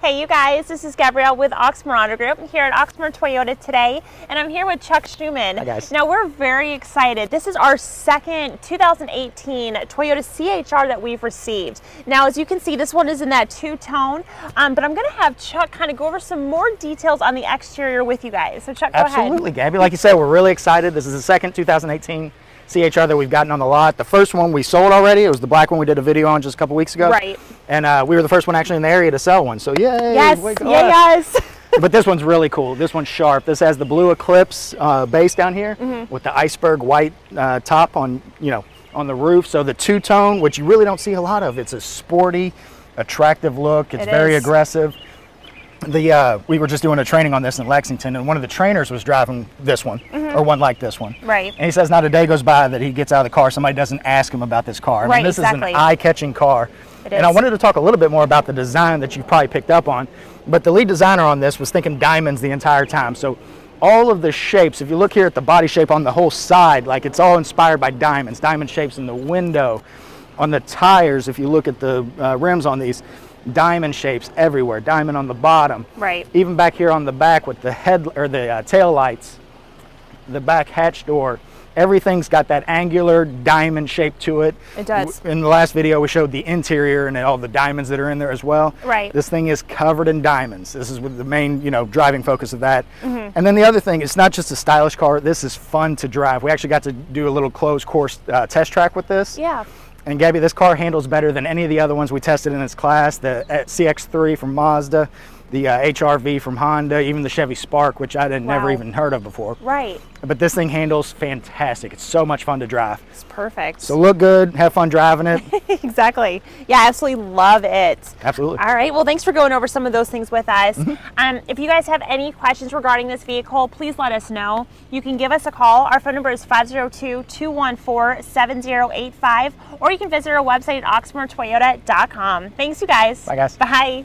Hey, you guys, this is Gabrielle with Oxmoor Auto Group here at Oxmoor Toyota today, and I'm here with Chuck Schumann. Hi, guys. Now, we're very excited. This is our second 2018 Toyota CHR that we've received. Now, as you can see, this one is in that two-tone, um, but I'm going to have Chuck kind of go over some more details on the exterior with you guys. So, Chuck, go Absolutely, ahead. Absolutely, Gabby. Like you said, we're really excited. This is the second 2018 CHR that we've gotten on the lot. The first one we sold already. It was the black one we did a video on just a couple weeks ago. Right. And uh, we were the first one actually in the area to sell one. So yay! Yes, yes. but this one's really cool. This one's sharp. This has the blue Eclipse uh, base down here Mm-hmm. with the iceberg white uh, top on, you know, on the roof. So the two-tone, which you really don't see a lot of. It's a sporty, attractive look. It's It very is. aggressive. The uh, we were just doing a training on this in Lexington, and one of the trainers was driving this one or one like this one. Mm-hmm. Right. And he says not a day goes by that he gets out of the car somebody doesn't ask him about this car. I Right, mean, this exactly. is an eye-catching car. It and I wanted to talk a little bit more about the design that you've probably picked up on. But the lead designer on this was thinking diamonds the entire time. So all of the shapes, if you look here at the body shape on the whole side, like it's all inspired by diamonds, diamond shapes in the window, on the tires, if you look at the uh, rims on these, diamond shapes everywhere, diamond on the bottom. Right. Even back here on the back with the head or the uh, tail lights, the back hatch door, everything's got that angular diamond shape to it. It does. In the last video, we showed the interior and all the diamonds that are in there as well. Right. This thing is covered in diamonds. This is the main, you know, driving focus of that. Mm-hmm. And then the other thing, it's not just a stylish car. This is fun to drive. We actually got to do a little closed course uh, test track with this. Yeah. And Gabby, this car handles better than any of the other ones we tested in its class. The uh, CX-3 from Mazda, the uh, HRV from Honda, even the Chevy Spark, which I had never Wow. even heard of before. Right. But this thing handles fantastic. It's so much fun to drive. It's perfect. So look good, have fun driving it. exactly. Yeah, I absolutely love it. Absolutely. All right. Well, thanks for going over some of those things with us. Mm-hmm. Um, if you guys have any questions regarding this vehicle, please let us know. You can give us a call. Our phone number is 502 214 7085, or you can visit our website at oxmoortoyota.com. Thanks, you guys. Bye, guys. Bye.